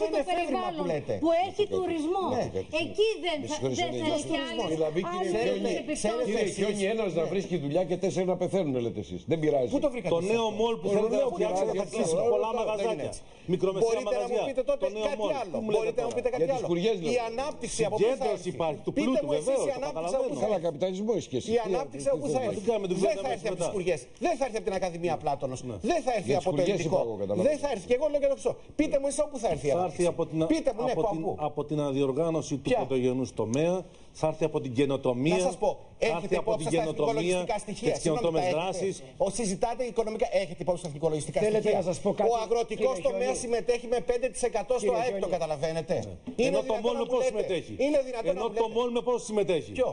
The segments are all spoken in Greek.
αυτό είναι το εφεύρημα περιβάλλον που λέτε. που έχει τουρισμό, Ναι. εκεί δεν Με θα συγχωρείς, δεν είναι θα ίδιος έχει τουρισμός. άλλες- Δηλαδή, κύριε άλλες Γιώργη, επιπτώσεις. ξέρετε Κύριε εσείς- Χιόνι, ένα να βρίσκει δουλειά και τέσσερα να πεθαίνουν, λέτε εσείς. Δεν πειράζει. Πού το βρήκατε. Το εσείς νέο αυτό; μόλ που Το θέλετε νέο να φτιάξετε πειράζει, θα κλείσει αυτό. πολλά Τώρα δεν είναι μαγαζάκια. έτσι. Μικρομεσαία Μπορείτε να μου μαγαζιά. πείτε τότε Το νέο κάτι μόλ. άλλο. Τι μου λέτε Μπορείτε να μου τώρα; πείτε κάτι Για τις άλλο. κουριές Η λέω. ανάπτυξη από πού θα Συγκέντρωση έρθει; υπάρχει, του Πείτε πλούτου, μου εσείς βεβαίως, η το ανάπτυξη από πού θα καταλαβαίνω. Καλά, έρθει; καπιταλισμό έχει και εσύ. Η ανάπτυξη από πού θα έρθει; Τι κάνουμε, την Δεν κουβέντα θα μας έρθει από μετά. τις κουριές. Δεν θα έρθει από την Ακαδημία Πλάτωνος. Δεν θα έρθει Για τις από το κουριές ελληνικό. είπα εγώ, καταλαβαίνω. Δεν θα έρθει. Και εγώ λέω και το ξέρω. Πείτε μου εσεί όπου θα έρθει. Η Θα έρθει ανάπτυξη. από την, Πείτε μου, ναι, από, από την, πού. από την αδιοργάνωση του Ποια; πρωτογενούς τομέα, θα έρθει από την καινοτομία. Να σας πω, θα έχετε έρθει από υπόψη την σας τα καινοτομία εθνικολογιστικά και στοιχεία. τι Συγγνώμη, καινοτόμε τα δράσει. έχετε. Ο συζητάτε οικονομικά, έχετε υπόψη τα εθνικολογιστικά Θέλετε στοιχεία. να σας πω κάτι, Ο αγροτικός κύριε τομέας Χιόνι. συμμετέχει με 5% στο Κύριε ΑΕΠ, το Χιόνι. καταλαβαίνετε. Ναι. Ενώ το δυνατόν μόλ να με μου πώ λέτε. συμμετέχει; Είναι δυνατόν Ενώ να μου το λέτε. μόλ με πώ συμμετέχει; Ποιο;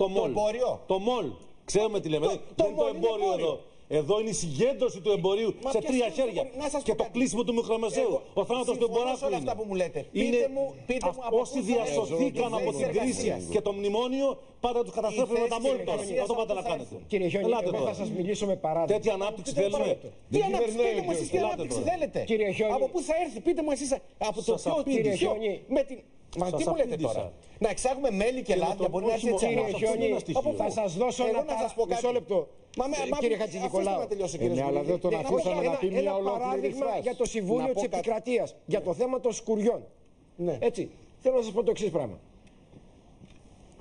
Το Το μόλ. εμπόριο; Το μόλ. Ξέρουμε τι λέμε. Το- δεν το είναι το μόλ είναι εμπόριο εμπόριο. εδώ. Εδώ είναι η συγκέντρωση του εμπορίου Μα σε ποια τρία συγκέντρωση χέρια. του εμπορίου; Να σας πω Και το κάτι. κλείσιμο του μικρομεσαίου. Εγώ Ο θάνατος του συμφωνώ σε εμποράκου όλα είναι. αυτά που μου λέτε. Πείτε Είναι μου- πείτε μου αυ- από όσοι πού θα διασωθήκαν έρθει από η την θέση κρίση εργασίας. και το μνημόνιο, πάτε να τους καταστρέφουμε με τα θέση μόλι τώρα. εργασίας Αυτό πάτε από να πού θα κάνετε. έρθει. Κύριε Χιόνι, Ελάτε εγώ τώρα. θα σας μιλήσω με παράδειγμα. Τέτοια ανάπτυξη Πείτε μου θέλουμε. τώρα. Τι Δεν ανάπτυξη κυβερνάει πείτε μου ο εσείς τι κύριος. ανάπτυξη Ελάτε θέλετε. Κύριε Χιόνι. Από πού θα έρθει, πείτε μου εσείς από το Σας ποιο απήντησα. κύριε Χιόνι. Με την... Μα Σας τι μου λέτε απήντησα. τώρα; Να εξάγουμε μέλι και Και να λάδια το- μπορεί να όχι έρθει έτσι μόνο. αμέσως. Αυτό είναι ένα στοιχείο. Από πού; Θα σας δώσω Εγώ ένα να πα- σας πω κάτι. μισό λεπτό. Μα με- Ε, μα- κύριε αφήστε Χατζηνικολάου. να τελειώσει, Ε, κύριε ναι, αλλά δεν τον Σμιλή. αφήσαμε Ένα- να πει Ένα, μια ένα ολόκληρη παράδειγμα φράση. για το Να Συμβούλιο πω τη κάτι. Επικρατείας για το θέμα των σκουριών. Ναι. Έτσι. Θέλω να σας πω το εξής πράγμα.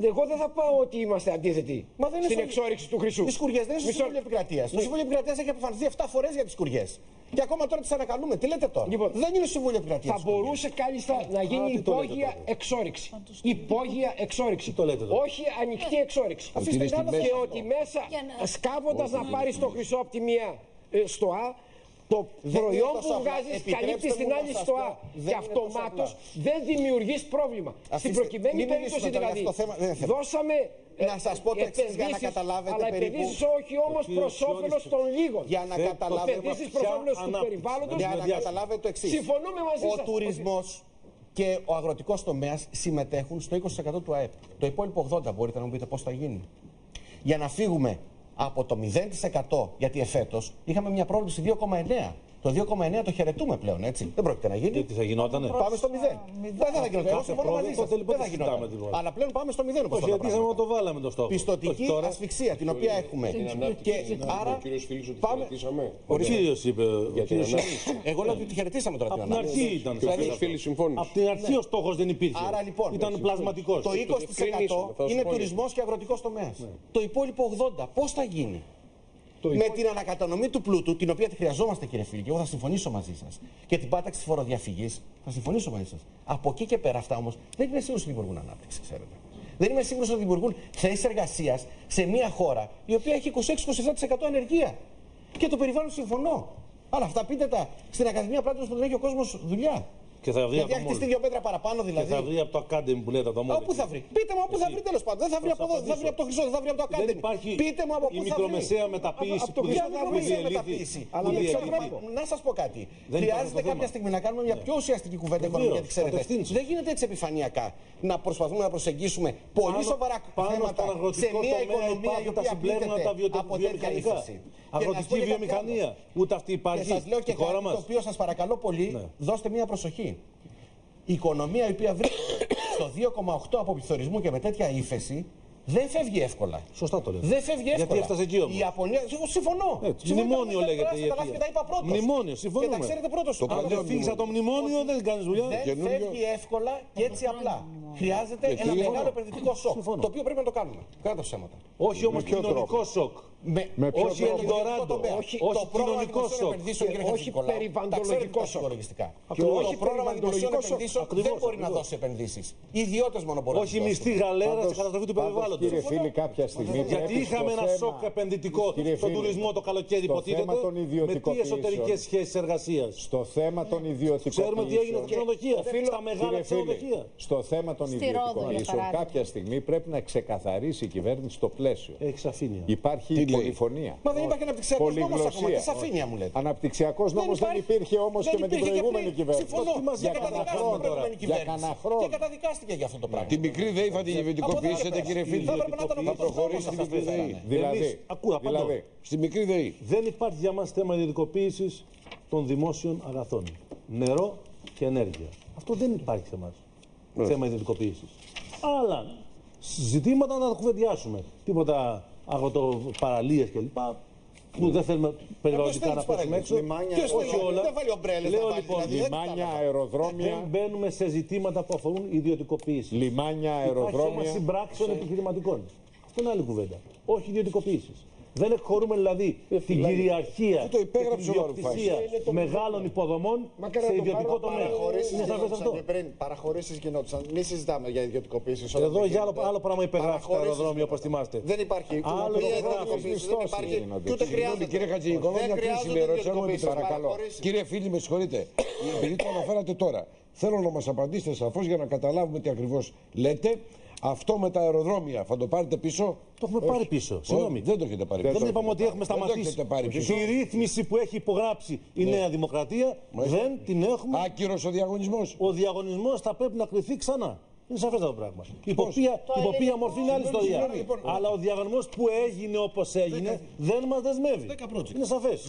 Εγώ δεν θα πάω ότι είμαστε αντίθετοι Μα δεν είναι στην στο- εξόριξη του χρυσού. Οι σκουριέ δεν είναι στο Μισό- Συμβούλιο Επικρατείας. Το Συμβούλιο Επικρατείας έχει αποφανθεί 7 φορές για τις σκουριέ. Και ακόμα τώρα τις ανακαλούμε. Τι λέτε τώρα; Λοιπόν, δεν είναι στο Συμβούλιο Επικρατείας. Θα μπορούσε κάλλιστα να γίνει τι το λέτε υπόγεια τότε. εξόριξη. Υπόγεια εξόριξη. το λέτε τότε. Όχι ανοιχτή εξόριξη. Ότι είναι στη Και μέση. ότι μέσα Για να- σκάβοντας να πάρει το χρυσό από τη μία ε, στο Α, το είναι προϊόν τόσο που απλά. βγάζεις Επιτρέψτε καλύπτει μου στην να άλλη σας στο πω, Α. δεν Και είναι τόσο αυτομάτως απλά. δεν δημιουργείς πρόβλημα. Στην Αφήστε- προκειμένη μην περίπτωση μιλήσουμε τώρα για δηλαδή. αυτό το θέμα, δεν είναι θέμα. Δώσαμε. ε, Να σας πω το εξής για να επενδύσεις, καταλάβετε Αλλά περίπου. επενδύσεις όχι όμως κύριος προς Σιώνης όφελος και- των λίγων. Για να Θε- καταλάβετε. Επενδύσεις προς ποια όφελος του ανάπτυξη. περιβάλλοντος. Για να Συνδυάσουμε. καταλάβετε το εξής. Συμφωνούμε μαζί Ο σας. τουρισμός και ο αγροτικός τομέας συμμετέχουν στο 20% του ΑΕΠ. Το υπόλοιπο 80% μπορείτε να μου πείτε πώς θα γίνει. Για να φύγουμε από το 0% γιατί εφέτος είχαμε μια πρόβλεψη 2,9%. Το 2,9 το χαιρετούμε πλέον, έτσι. Δεν πρόκειται να γίνει. Γιατί θα γινότανε; Πάμε στο 0. Δεν θα γινόταν. Εγώ Κάθε συμφωνώ μαζί πρόβλημα, σας. τότε λοιπόν Δεν θα τι συζητάμε γινόταν. τίποτα. Αλλά πλέον πάμε στο 0 όπως Όχι, γιατί ήρθαμε να το βάλαμε το στόχο. Πιστοτική Όχι τώρα. ασφυξία την οποία έχουμε. Την ανάπτυξη Και είπε άρα ο κύριος Φίλης ότι πάμε. χαιρετήσαμε. Ο κύριος είπε, ο Για την κύριος ανάπτυξη. Σιώνης. Εγώ λέω ότι τη χαιρετήσαμε τώρα την Από την ανάπτυξη. αρχή ήταν. Και ο σαφές κύριος αυτό. Φίλης συμφώνησε. Από την αρχή ο στόχος δεν υπήρχε. Άρα λοιπόν, Ήταν πλασματικός. το 20% θα σου είναι πω τουρισμός και αγροτικός τομέας. Το υπόλοιπο 80% πώς θα γίνει; Με την ανακατανομή του πλούτου, την οποία τη χρειαζόμαστε κύριε φίλοι, και εγώ θα συμφωνήσω μαζί σας, και την πάταξη τη φοροδιαφυγής, θα συμφωνήσω μαζί σας. Από εκεί και πέρα αυτά όμως δεν είμαι σίγουρος ότι δημιουργούν ανάπτυξη, ξέρετε. Δεν είμαι σίγουρος ότι δημιουργούν θέσεις εργασίας σε μια χώρα η οποία έχει 26-27% ανεργία. Και το περιβάλλον συμφωνώ. Αλλά αυτά πείτε τα στην Ακαδημία Πλάτων που δεν έχει ο κόσμος δουλειά. Και θα βρει Γιατί από έχει το χτιστεί μόλι. δύο πέτρα παραπάνω Και δηλαδή. θα βρει από το Academy που λέτε το μόλι. Όπου θα βρει. Πείτε μου όπου θα βρει τέλος πάντων. Δεν θα βρει από εδώ, δεν θα βρει από το χρυσό, δεν θα βρει από το Δεν ακάντεμι. υπάρχει Πείτε μου από η πού θα βρει. μικρομεσαία μεταποίηση Από το που χρυσό δι- δεν που θα βρει διελύθη. μεταποίηση. Αλλά Με με ποιο ποιο τρόπο; Να σας πω κάτι. Δεν υπάρχει Χρειάζεται αυτό το κάποια θέμα. στιγμή να κάνουμε μια πιο ουσιαστική κουβέντα Βεβαίως, οικονομική. Γιατί ξέρετε, κατευθύνσεις. δεν γίνεται έτσι επιφανειακά να προσπαθούμε να προσεγγίσουμε πολύ Πάνω- σοβαρά πάνω θέματα στον αγροτικό σε μια τομέα οικονομία η υπάρχουν τα οποία συμπλέγματα πλήττεται βιοτε- από τέτοια βιομηχανικά. ύφεση. Και να σας πω Αγροτική και κάτι βιομηχανία. άλλο. Ούτε αυτή Και υπάρχει σας λέω στη και χώρα κάτι μας. το οποίο σας παρακαλώ πολύ, Ναι. δώστε μια προσοχή. Η οικονομία η οποία βρίσκεται στο 2,8 από πληθωρισμού και με τέτοια ύφεση δεν φεύγει εύκολα. Σωστά το λέτε. Δεν φεύγει εύκολα. Γιατί έφτασε εκεί όμως; Η Ιαπωνία. Εγώ συμφωνώ. Έτσι, Συμφωνώ. μνημόνιο Τα λέγεται η τεράστια τα αιτία. λάθη τα είπα πρώτος. Μνημόνιο, συμφωνούμε. Και τα ξέρετε πρώτος. Το Αν παλιό δεν φύγεις από το μνημόνιο δεν κάνεις δουλειά. Δεν καινούριο. φεύγει εύκολα και έτσι απλά. Χρειάζεται Γιατί ένα είναι- μεγάλο επενδυτικό σοκ. Συμφωνώ. Το οποίο πρέπει να το κάνουμε. Κατά τα ψέματα. Όχι όμως ποιο κοινωνικό σοκ. Με, Με ποιο Όχι τρόπο; Ελντοράντο. τομέα. Όχι, το όχι πρόγραμμα κοινωνικό δημοσίων σοκ. επενδύσεων, Και κύριε όχι Χατζηνικολάου, περιβαλλοντολογικό τα ξέρετε τα σοκ. ψυχολογιστικά. Και Το όχι πρόγραμμα δημοσίων περιβαλλοντολογικό σοκ. επενδύσεων δεν Ακριβώς, μπορεί να ακριβώς. δώσει επενδύσεις. Οι ιδιώτες μόνο μπορούν Όχι να τις μισθή δώσουν. γαλέρα Πάντως- στην καταστροφή του πάντως, περιβάλλοντος. Κύριε φίλοι, κάποια στιγμή Γιατί πρέπει είχαμε στο ένα θέμα- σοκ επενδυτικό Κύριε στον φίλοι, τουρισμό το καλοκαίρι, στο υποτίθεται. θέμα των Με τι ιδιωτικοποιήσεων. εσωτερικές σχέσεις εργασίας. Στο θέμα των ιδιωτικοποιήσεων. Ξέρουμε τι έγινε στα ξενοδοχεία. Στα μεγάλα Κύριε φίλε, ξενοδοχεία. στο θέμα των Στη Ρόδο, για ιδιωτικοποιήσεων παράδειγμα. κάποια στιγμή πρέπει να ξεκαθαρίσει η κυβέρνηση το πλαίσιο. Έχει σαφήνεια. Υπάρχει Τι λέει; Πολυφωνία. Μα δεν υπάρχει αναπτυξιακός νόμος ακόμα. Πολυγλωσσία. Τι σαφήνεια μου λέτε. Αναπτυξιακός νόμος δεν υπάρχει. υπήρχε όμως Δεν και με την υπήρχε και προηγούμενη πριν. κυβέρνηση. Συμφωνώ. Τι μας Και έκανε καταδικάστηκε χρόνο την προηγούμενη Για κυβέρνηση. κανένα χρόνο. Και καταδικάστηκε για αυτό το πράγμα. Την μικρή ΔΕΗ θα την ιδιωτικοποιήσετε, κύριε Θα φίλε. έπρεπε να ήταν ο Θα πρώτος προχωρήσει νόμος την μικρή αυτός που ΔΕΗ. έφερανε. Δηλαδή, Εμείς- ακούω, απαντώ. δηλαδή, στη μικρή ΔΕΗ. Δεν υπάρχει για μας θέμα ιδιωτικοποίηση των δημόσιων αγαθών. Νερό, και ενέργεια. Αυτό δεν υπάρχει σε εμά. Θέμα ιδιωτικοποίηση. Άλλα ζητήματα να τα κουβεντιάσουμε. Τίποτα αγροτοπαραλίε κλπ. Που δεν θέλουμε περιβαλλοντικά να πέσουμε έξω. Λιμάνια, Ποιος όχι θέλει, όλα. δεν βάλει ομπρέλες να Λέω βάλει, λοιπόν, δηλαδή, δεν Λιμάνια, κατάλαβα. αεροδρόμια, δεν μπαίνουμε σε ζητήματα που αφορούν ιδιωτικοποίηση. λιμάνια, Υπάρχει θέμα αεροδρόμια. συμπράξεων επιχειρηματικών. Αυτό είναι άλλη κουβέντα. Όχι ιδιωτικοποίησης. Δεν εκχωρούμε δηλαδή την κυριαρχία Αυτό το και υπέγραψε την ο Βαρουφάκης. ιδιοκτησία μεγάλων υποδομών Μακάρι σε να το ιδιωτικό πάρω τομέα. Παραχωρήσεις Είναι σαφές γινόντουσαν αυτό. και πριν. Παραχωρήσεις γινόντουσαν. Μην συζητάμε για ιδιωτικοποίησης. Εδώ για άλλο, άλλο πράγμα υπεγράφει το Παραχωρήσεις αεροδρόμιο όπως γινόταν. θυμάστε. Δεν υπάρχει. Άλλο Μία υπεγράφει. ιδιωτικοποίηση δεν υπάρχει. γίνονται. Και ούτε Συγγνώμη, χρειάζεται. κύριε Χατζηνικόλα, Δεν μια κρίσιμη χρειάζονται ερώτηση, αν μου ιδιωτικοποίησεις, επιτρέπετε. παραχωρήσεις. Κύριε φίλοι, με συγχωρείτε. Επειδή το αναφέρατε τώρα, θέλω να μας απαντήσετε σαφώς για να καταλάβουμε τι ακριβώς λέτε. Αυτό με τα αεροδρόμια θα το πάρετε πίσω; Το έχουμε πάρει πίσω. Συγγνώμη. Δεν το έχετε πάρει πίσω. Δεν είπαμε ότι έχουμε Δεν το σταματήσει. έχετε πάρει πίσω. Τη ρύθμιση που έχει υπογράψει η Νέα Δημοκρατία Μάλιστα. δεν την έχουμε. Άκυρος ο διαγωνισμός. Ο διαγωνισμός θα πρέπει να κρυθεί ξανά. Είναι σαφές αυτό το πράγμα. Υπό ποια, υπό ποια μορφή είναι άλλη ιστορία. λοιπόν. Αλλά ο διαγωνισμός που έγινε όπως έγινε δεν μας δεσμεύει. Είναι σαφές.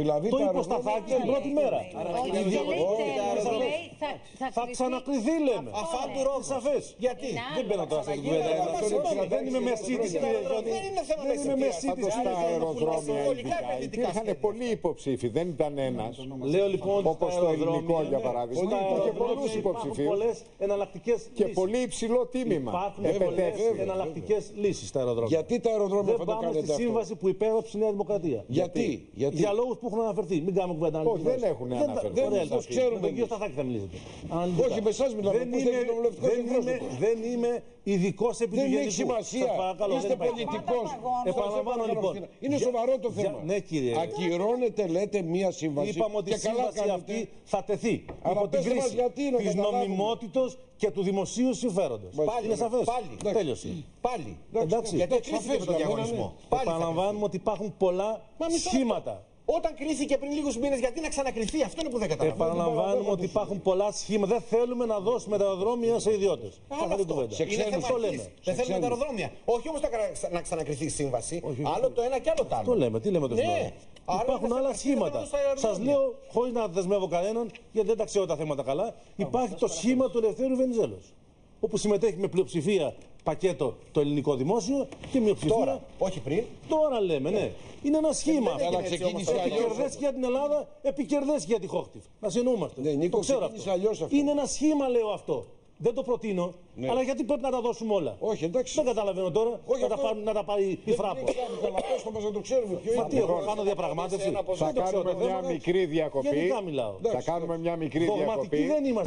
Δηλαδή Το τα είπε ο αεροδρόμια- Σταθάκη την πρώτη μέρα. Όχι, Η δεν λέει διαγωνισμό- τέλος, σαφές. λέει θα, θα, Θα κρυφτεί. ξανακριθεί λέμε. Αυτό Αφάντου λέει. ρόχος. Είναι σαφές. Γιατί; Είναι Δεν άλλο. μπαίνω τώρα σε αυτή την κουβέντα. Συγγνώμη, Δεν είμαι μεσίτης, κύριε Ζώνη. Δεν είναι θέμα Δεν είμαι μεσίτης. μεσίτης, Πάντως κύριε τα Ζώνη. αεροδρόμια Συμβολικά ειδικά επενδυτικά υπήρχαν σχέδια. πολλοί υποψήφοι, δεν ήταν ένας. Λέω λοιπόν ότι Όπως στα το αεροδρόμια- ελληνικό, για παράδειγμα. Στα Είχε αεροδρόμια πολλούς υπάρχουν υποψηφίους. πολλές εναλλακτικές Και λύσεις. πολύ υψηλό τίμημα. Υπάρχουν Επετέφθη. πολλές εναλλακτικές λύσεις στα αεροδρόμια. Γιατί τα αεροδρόμια Δεν θα το πάμε στη κάνετε αυτό. σύμβαση που υπέγραψε η Νέα Δημοκρατία. Γιατί, γιατί; Για λόγους που έχουν αναφερθεί. Μην κάνουμε κουβέντα. Όχι, δεν έχουν αναφερθεί. Δεν Ωραία, τους εντάξει. ξέρουμε Με τον κύριο εμείς. Σταθάκης θα μιλήσετε. Αναλυτικά. Όχι, με εσάς μιλάμε, Δεν πώς δεν είμαι- κοινοβουλευτικός δεν είμαι- εκπρόσωπος. Δεν είμαι ειδικός επί του Δεν έχει γενικού. σημασία. Σας παρακαλώ, Είστε δεν υπάρχει. πολιτικός. Επαναλαμβάνω λοιπόν. Είναι Για- σοβαρό το για- θέμα. Ναι, κύριε. Ακυρώνεται, λέτε, μία σύμβαση. Είπαμε ότι η και καλά σύμβαση κάνετε. αυτή θα τεθεί Αλλά υπό την πέστε μας κρίση γιατί, να της καταλάβουμε. νομιμότητος και του δημοσίου συμφέροντος. Πάλι, Είναι σαφές. πάλι. Τέλειωσε. Πάλι. Εντάξει. Γιατί Εντάξει, κρίθηκε με τον σαφές, διαγωνισμό. ναι, Πάλι θα Επαναλαμβάνουμε ότι υπάρχουν πολλά μισό σχήματα. Όταν κρίθηκε πριν λίγους μήνες, γιατί να ξανακριθεί, αυτό είναι που δεν καταλαβαίνω. Επαναλαμβάνουμε ότι υπάρχουν πολλά σχήματα. Δεν θέλουμε να δώσουμε τα αεροδρόμια σε ιδιώτες. Άλλο Καθαρή αυτό. κουβέντα. Σε Είναι ξένους. θέμα Αυτό αρχής. λέμε. Δεν Σε θέλουμε τα ξένους. αεροδρόμια. Όχι όμως να ξανακριθεί η σύμβαση. Άλλο το ένα και άλλο το άλλο. Το λέμε. Τι λέμε το Ναι. Σήμερα. Άλλο Υπάρχουν δεν άλλα θα- σχήματα. δεν θα δώσω Σας αεροδρόμια. λέω, χωρίς να δεσμεύω κανέναν, γιατί δεν τα ξέρω τα θέματα καλά, υπάρχει το σχήμα του Ελευθέρου Βενιζέλος. Όπου συμμετέχει με πλειοψηφία πακέτο το ελληνικό δημόσιο και μειοψηφία. Τώρα, όχι πριν. Τώρα λέμε, ναι. Είναι ένα σχήμα. έγινε Αλλά έτσι ξεκίνησε όμως. αλλιώς. Επικερδές για την Ελλάδα, επικερδές για τη Χόχτιφ. Να συνεννοούμαστε. Ναι, Νίκο, το ξέρω ξεκίνησε αυτό. αλλιώς αυτό. Είναι ένα σχήμα, λέω αυτό. Δεν το προτείνω. Αλλά γιατί πρέπει να τα δώσουμε όλα; Όχι, εντάξει. Δεν καταλαβαίνω τώρα Όχι, να, τα αυτό- πάρουν- να τα πάρει η Δεν φράπος. ξέρουμε, καλά, πες μας να το ξέρουμε. Ποιο Μα είναι. τι, εγώ κάνω διαπραγμάτευση; Θα Δεν το ξέρω κάνουμε το μια θέμα. μικρή διακοπή. Γενικά μιλάω; Θα κάνουμε μια μικρή Δογματικοί διακοπή. δεν είμαστε.